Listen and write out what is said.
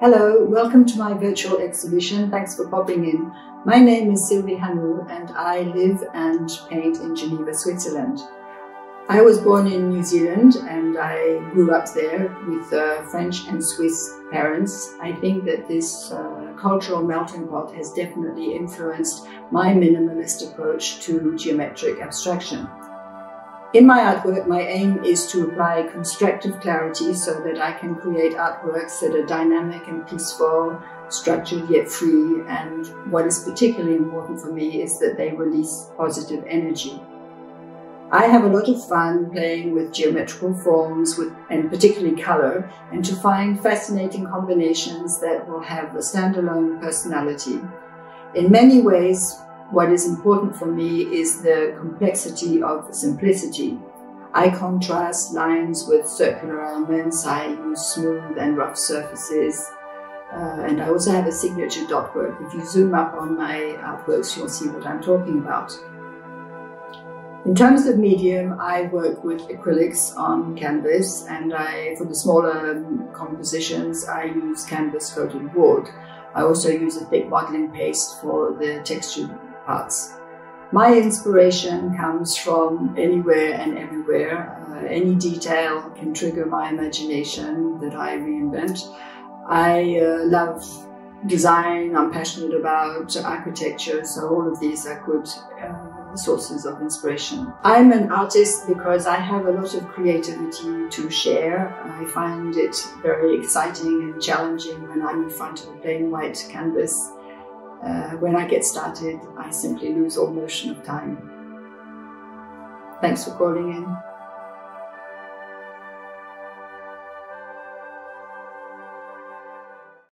Hello, welcome to my virtual exhibition. Thanks for popping in. My name is Sylvie Hamou and I live and paint in Geneva, Switzerland. I was born in New Zealand and I grew up there with uh, French and Swiss parents. I think that this uh, cultural melting pot has definitely influenced my minimalist approach to geometric abstraction. In my artwork, my aim is to apply constructive clarity so that I can create artworks that are dynamic and peaceful, structured yet free, and what is particularly important for me is that they release positive energy. I have a lot of fun playing with geometrical forms with, and particularly color and to find fascinating combinations that will have a standalone personality. In many ways, what is important for me is the complexity of simplicity. I contrast lines with circular elements, I use smooth and rough surfaces, uh, and I also have a signature dot work. If you zoom up on my artworks, you'll see what I'm talking about. In terms of medium, I work with acrylics on canvas, and I, for the smaller compositions, I use canvas coated wood. I also use a thick modeling paste for the textured parts. My inspiration comes from anywhere and everywhere. Uh, any detail can trigger my imagination that I reinvent. I uh, love design, I'm passionate about architecture, so all of these are good uh, sources of inspiration. I'm an artist because I have a lot of creativity to share. I find it very exciting and challenging when I'm in front of a plain white canvas uh, when I get started, I simply lose all notion of time. Thanks for calling in.